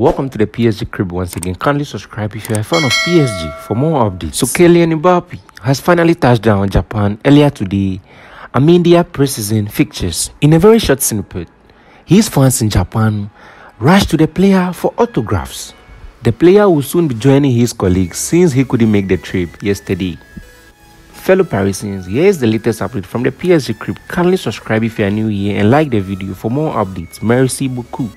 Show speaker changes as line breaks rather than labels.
Welcome to the PSG crib once again. Kindly subscribe if you are a fan of PSG for more updates. So Kylian Mbappe has finally touched down in Japan earlier today amid their preseason fixtures. In a very short snippet, his fans in Japan rushed to the player for autographs. The player will soon be joining his colleagues since he couldn't make the trip yesterday. Fellow Parisians, here is the latest update from the PSG crib. Kindly subscribe if you are new here and like the video for more updates. Merci beaucoup.